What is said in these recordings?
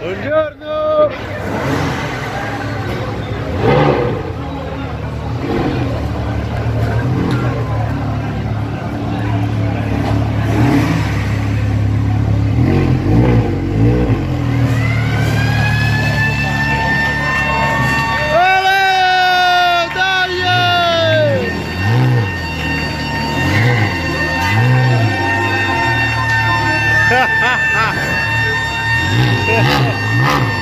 Buongiorno! Ha ha ha!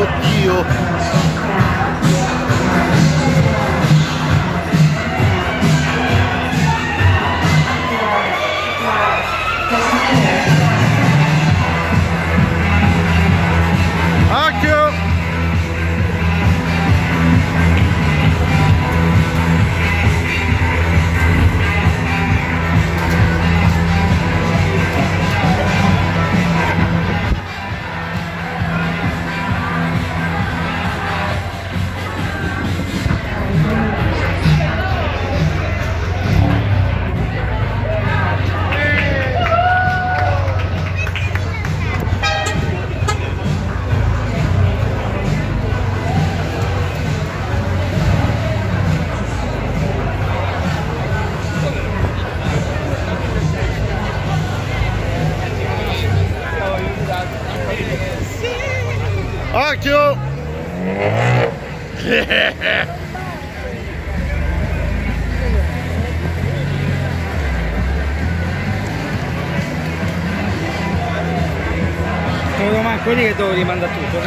Oddio! Occhio! Sono quelli che devo rimandare tutto.